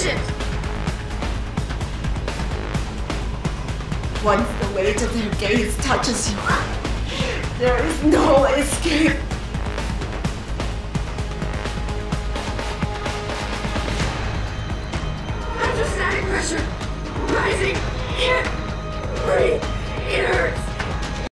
Finish! Once the weight of their gaze touches you, there is no escape. Hydrostatic pressure rising here.